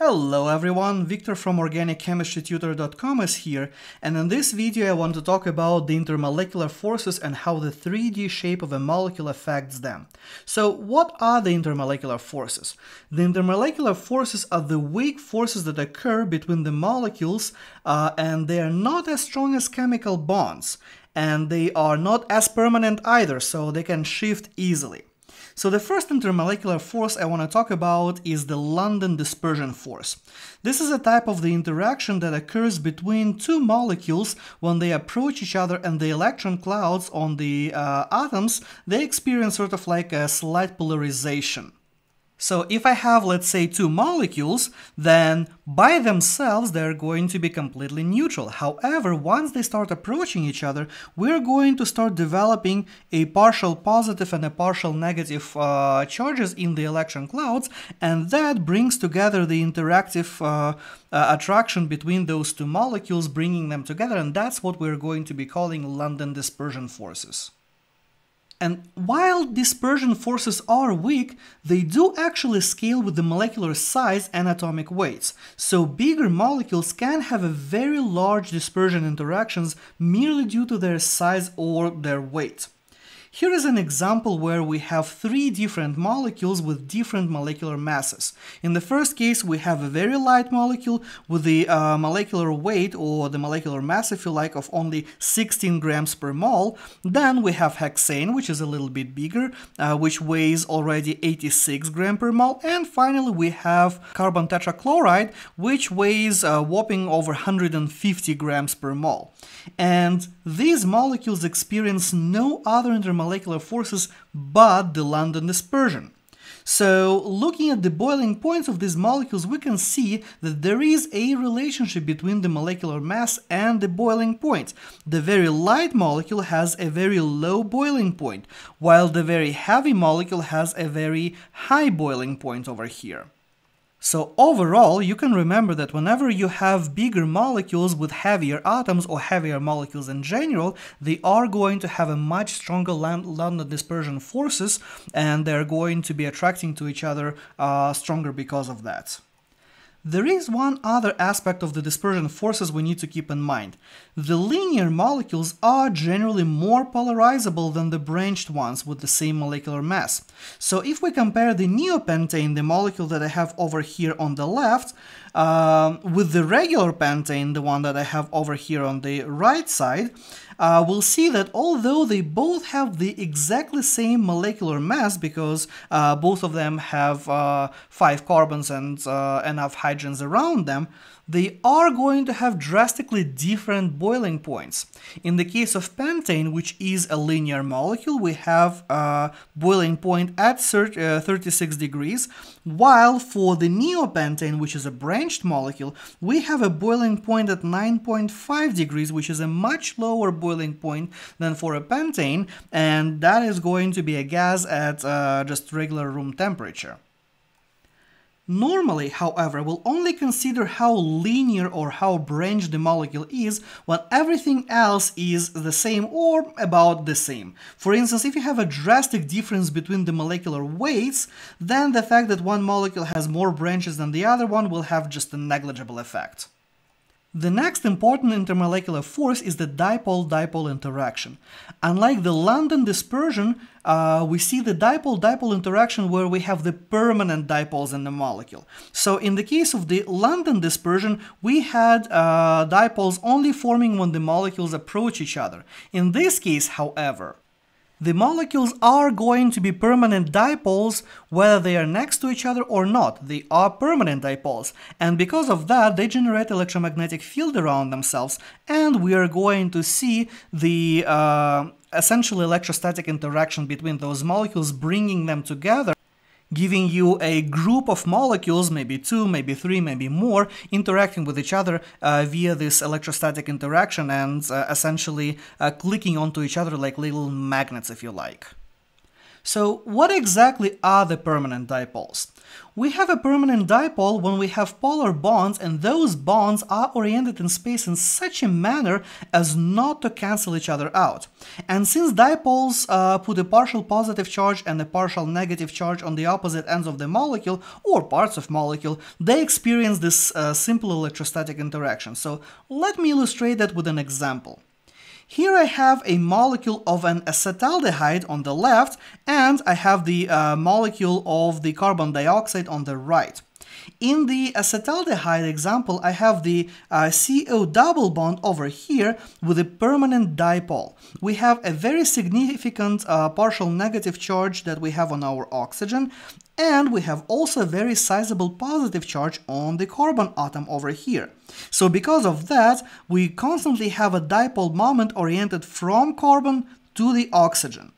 Hello everyone, Victor from OrganicChemistryTutor.com is here, and in this video I want to talk about the intermolecular forces and how the 3D shape of a molecule affects them. So what are the intermolecular forces? The intermolecular forces are the weak forces that occur between the molecules uh, and they are not as strong as chemical bonds and they are not as permanent either, so they can shift easily. So the first intermolecular force I want to talk about is the London dispersion force. This is a type of the interaction that occurs between two molecules when they approach each other and the electron clouds on the uh, atoms, they experience sort of like a slight polarization. So if I have, let's say, two molecules, then by themselves they're going to be completely neutral. However, once they start approaching each other, we're going to start developing a partial positive and a partial negative uh, charges in the electron clouds, and that brings together the interactive uh, uh, attraction between those two molecules, bringing them together, and that's what we're going to be calling London dispersion forces. And while dispersion forces are weak, they do actually scale with the molecular size and atomic weights. So bigger molecules can have a very large dispersion interactions merely due to their size or their weight. Here is an example where we have three different molecules with different molecular masses. In the first case, we have a very light molecule with the uh, molecular weight or the molecular mass, if you like, of only 16 grams per mole. Then we have hexane, which is a little bit bigger, uh, which weighs already 86 grams per mole. And finally, we have carbon tetrachloride, which weighs a whopping over 150 grams per mole. And these molecules experience no other intermolecular forces but the London dispersion. So, looking at the boiling points of these molecules, we can see that there is a relationship between the molecular mass and the boiling point. The very light molecule has a very low boiling point, while the very heavy molecule has a very high boiling point over here. So overall, you can remember that whenever you have bigger molecules with heavier atoms or heavier molecules in general, they are going to have a much stronger London dispersion forces and they're going to be attracting to each other uh, stronger because of that. There is one other aspect of the dispersion forces we need to keep in mind. The linear molecules are generally more polarizable than the branched ones with the same molecular mass. So if we compare the neopentane, the molecule that I have over here on the left, uh, with the regular pentane, the one that I have over here on the right side, uh, we'll see that although they both have the exactly same molecular mass because uh, both of them have uh, five carbons and uh, enough hydrogens around them, they are going to have drastically different boiling points. In the case of pentane, which is a linear molecule, we have a boiling point at uh, 36 degrees, while for the neopentane, which is a branched molecule, we have a boiling point at 9.5 degrees, which is a much lower boiling point than for a pentane, and that is going to be a gas at uh, just regular room temperature. Normally, however, we'll only consider how linear or how branched the molecule is when everything else is the same or about the same. For instance, if you have a drastic difference between the molecular weights, then the fact that one molecule has more branches than the other one will have just a negligible effect. The next important intermolecular force is the dipole-dipole interaction. Unlike the London dispersion, uh, we see the dipole-dipole interaction where we have the permanent dipoles in the molecule. So in the case of the London dispersion, we had uh, dipoles only forming when the molecules approach each other. In this case, however, the molecules are going to be permanent dipoles whether they are next to each other or not. They are permanent dipoles. And because of that, they generate electromagnetic field around themselves. And we are going to see the uh, essentially electrostatic interaction between those molecules, bringing them together giving you a group of molecules, maybe two, maybe three, maybe more, interacting with each other uh, via this electrostatic interaction and uh, essentially uh, clicking onto each other like little magnets, if you like. So what exactly are the permanent dipoles? We have a permanent dipole when we have polar bonds and those bonds are oriented in space in such a manner as not to cancel each other out. And since dipoles uh, put a partial positive charge and a partial negative charge on the opposite ends of the molecule or parts of molecule, they experience this uh, simple electrostatic interaction. So let me illustrate that with an example. Here I have a molecule of an acetaldehyde on the left and I have the uh, molecule of the carbon dioxide on the right. In the acetaldehyde example, I have the uh, CO double bond over here with a permanent dipole. We have a very significant uh, partial negative charge that we have on our oxygen, and we have also a very sizable positive charge on the carbon atom over here. So because of that, we constantly have a dipole moment oriented from carbon to the oxygen.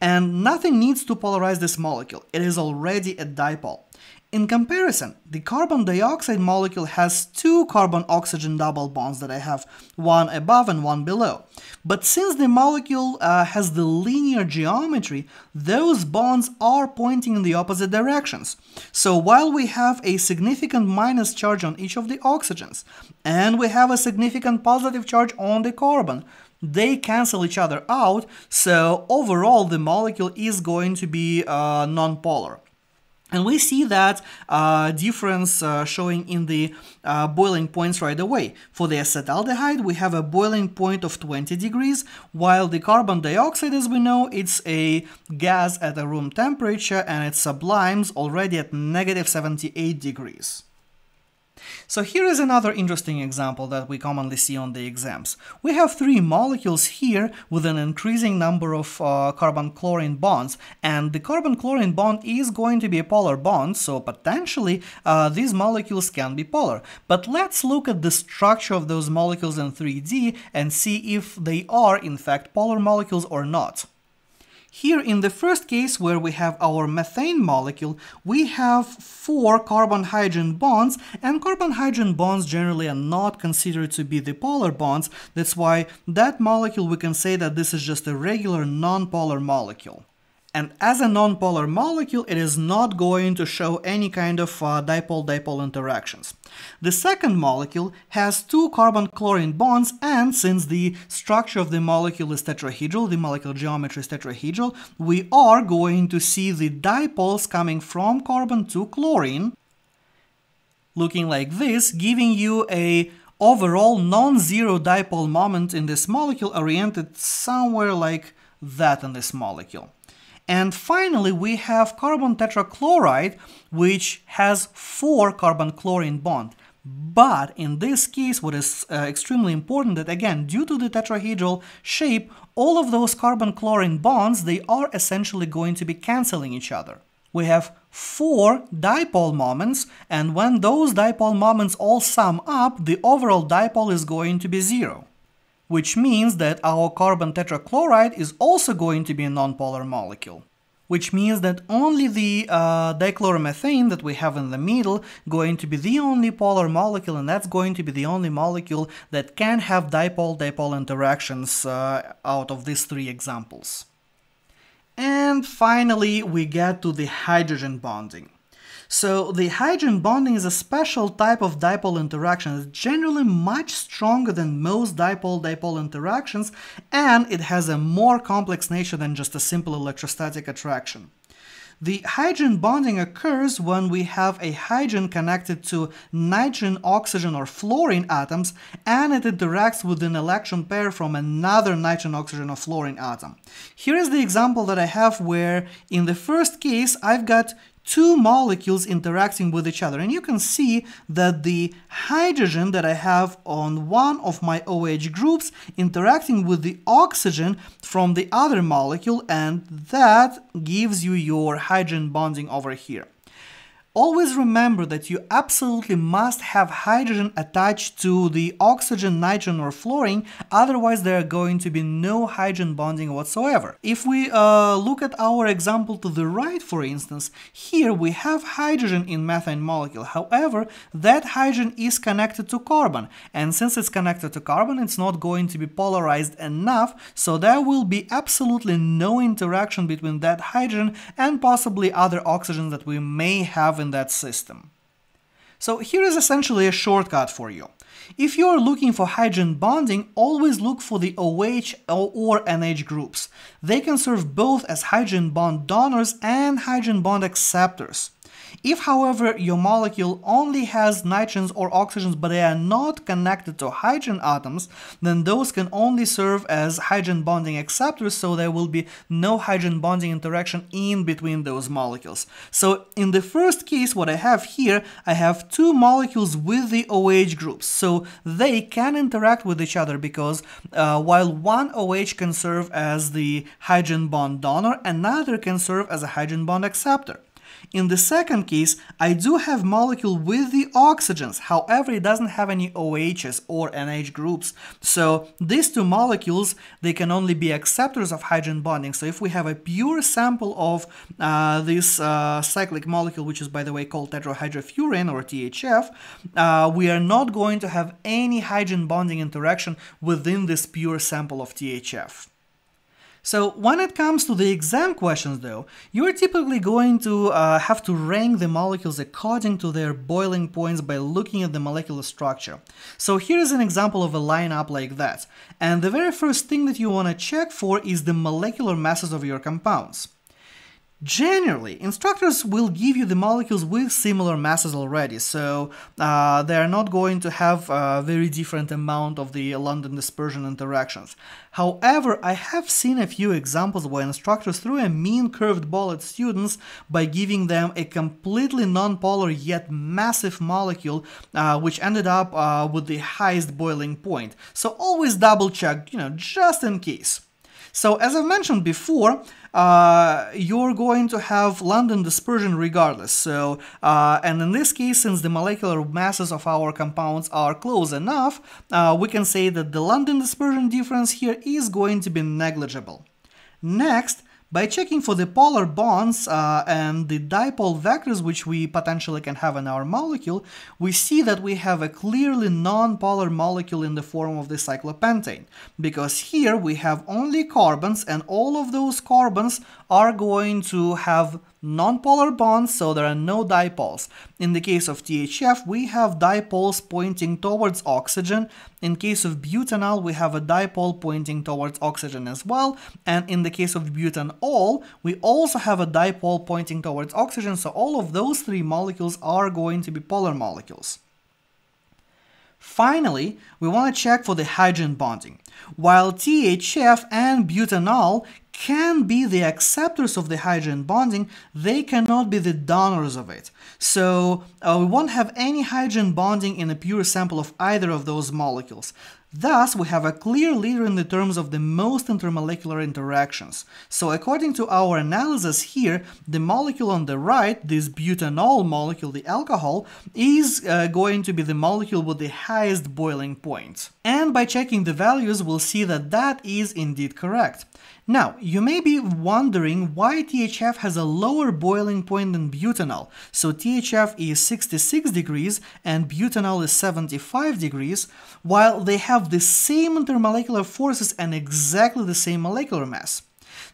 And nothing needs to polarize this molecule, it is already a dipole. In comparison, the carbon dioxide molecule has two carbon-oxygen double bonds that I have, one above and one below. But since the molecule uh, has the linear geometry, those bonds are pointing in the opposite directions. So while we have a significant minus charge on each of the oxygens, and we have a significant positive charge on the carbon, they cancel each other out, so overall the molecule is going to be uh, nonpolar. And we see that uh, difference uh, showing in the uh, boiling points right away. For the acetaldehyde, we have a boiling point of 20 degrees, while the carbon dioxide, as we know, it's a gas at a room temperature and it sublimes already at negative 78 degrees. So here is another interesting example that we commonly see on the exams. We have three molecules here with an increasing number of uh, carbon-chlorine bonds, and the carbon-chlorine bond is going to be a polar bond, so potentially uh, these molecules can be polar. But let's look at the structure of those molecules in 3D and see if they are in fact polar molecules or not. Here in the first case where we have our methane molecule, we have four carbon-hydrogen bonds and carbon-hydrogen bonds generally are not considered to be the polar bonds. That's why that molecule we can say that this is just a regular non-polar molecule. And as a nonpolar molecule, it is not going to show any kind of dipole-dipole uh, interactions. The second molecule has two carbon-chlorine bonds, and since the structure of the molecule is tetrahedral, the molecular geometry is tetrahedral, we are going to see the dipoles coming from carbon to chlorine, looking like this, giving you a overall non-zero dipole moment in this molecule oriented somewhere like that in this molecule. And finally, we have carbon tetrachloride, which has four carbon-chlorine bond. But in this case, what is uh, extremely important that again, due to the tetrahedral shape, all of those carbon-chlorine bonds, they are essentially going to be canceling each other. We have four dipole moments, and when those dipole moments all sum up, the overall dipole is going to be zero which means that our carbon tetrachloride is also going to be a nonpolar molecule which means that only the uh, dichloromethane that we have in the middle going to be the only polar molecule and that's going to be the only molecule that can have dipole-dipole interactions uh, out of these three examples. And finally we get to the hydrogen bonding. So the hydrogen bonding is a special type of dipole interaction. It's generally much stronger than most dipole-dipole interactions and it has a more complex nature than just a simple electrostatic attraction. The hydrogen bonding occurs when we have a hydrogen connected to nitrogen, oxygen or fluorine atoms and it interacts with an electron pair from another nitrogen, oxygen or fluorine atom. Here is the example that I have where in the first case I've got two molecules interacting with each other. And you can see that the hydrogen that I have on one of my OH groups interacting with the oxygen from the other molecule and that gives you your hydrogen bonding over here. Always remember that you absolutely must have hydrogen attached to the oxygen, nitrogen or fluorine, otherwise there are going to be no hydrogen bonding whatsoever. If we uh, look at our example to the right, for instance, here we have hydrogen in methane molecule. However, that hydrogen is connected to carbon, and since it's connected to carbon, it's not going to be polarized enough, so there will be absolutely no interaction between that hydrogen and possibly other oxygens that we may have in that system. So here is essentially a shortcut for you. If you're looking for hydrogen bonding, always look for the OH or NH groups. They can serve both as hydrogen bond donors and hydrogen bond acceptors. If, however, your molecule only has nitrogens or oxygens but they are not connected to hydrogen atoms, then those can only serve as hydrogen bonding acceptors, so there will be no hydrogen bonding interaction in between those molecules. So in the first case, what I have here, I have two molecules with the OH groups, so they can interact with each other because uh, while one OH can serve as the hydrogen bond donor, another can serve as a hydrogen bond acceptor. In the second case, I do have molecule with the oxygens, however it doesn't have any OHs or NH groups. So these two molecules, they can only be acceptors of hydrogen bonding. So if we have a pure sample of uh, this uh, cyclic molecule, which is by the way called tetrahydrofuran or THF, uh, we are not going to have any hydrogen bonding interaction within this pure sample of THF. So when it comes to the exam questions though, you're typically going to uh, have to rank the molecules according to their boiling points by looking at the molecular structure. So here's an example of a lineup like that. And the very first thing that you want to check for is the molecular masses of your compounds. Generally, instructors will give you the molecules with similar masses already, so uh, they are not going to have a very different amount of the London dispersion interactions. However, I have seen a few examples where instructors threw a mean curved ball at students by giving them a completely non-polar yet massive molecule, uh, which ended up uh, with the highest boiling point. So always double check, you know, just in case. So as I've mentioned before, uh, you're going to have London dispersion regardless. So, uh, and in this case, since the molecular masses of our compounds are close enough, uh, we can say that the London dispersion difference here is going to be negligible. Next, by checking for the polar bonds uh, and the dipole vectors which we potentially can have in our molecule, we see that we have a clearly non-polar molecule in the form of the cyclopentane, because here we have only carbons and all of those carbons are going to have non-polar bonds, so there are no dipoles. In the case of THF, we have dipoles pointing towards oxygen. In case of butanal, we have a dipole pointing towards oxygen as well. And in the case of butanol, we also have a dipole pointing towards oxygen, so all of those three molecules are going to be polar molecules. Finally, we want to check for the hydrogen bonding. While THF and butanal can be the acceptors of the hydrogen bonding, they cannot be the donors of it. So uh, we won't have any hydrogen bonding in a pure sample of either of those molecules. Thus, we have a clear leader in the terms of the most intermolecular interactions. So according to our analysis here, the molecule on the right, this butanol molecule, the alcohol, is uh, going to be the molecule with the highest boiling point. And by checking the values, we'll see that that is indeed correct. Now, you may be wondering why THF has a lower boiling point than butanal. So THF is 66 degrees and butanal is 75 degrees, while they have the same intermolecular forces and exactly the same molecular mass.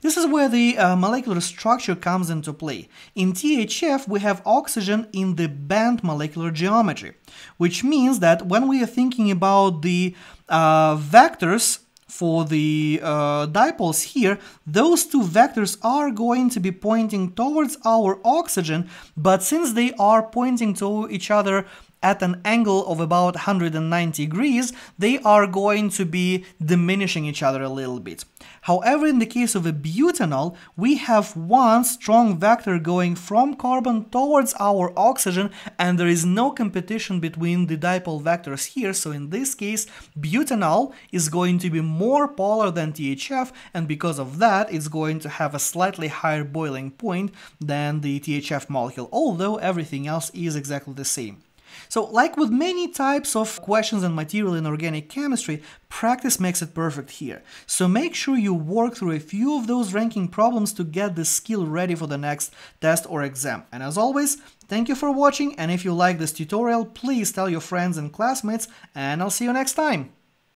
This is where the uh, molecular structure comes into play. In THF, we have oxygen in the bent molecular geometry, which means that when we are thinking about the uh, vectors for the uh, dipoles here, those two vectors are going to be pointing towards our oxygen, but since they are pointing to each other at an angle of about 190 degrees, they are going to be diminishing each other a little bit. However, in the case of a butanal, we have one strong vector going from carbon towards our oxygen and there is no competition between the dipole vectors here. So in this case, butanal is going to be more polar than THF and because of that, it's going to have a slightly higher boiling point than the THF molecule, although everything else is exactly the same. So like with many types of questions and material in organic chemistry, practice makes it perfect here. So make sure you work through a few of those ranking problems to get the skill ready for the next test or exam. And as always, thank you for watching and if you like this tutorial, please tell your friends and classmates and I'll see you next time.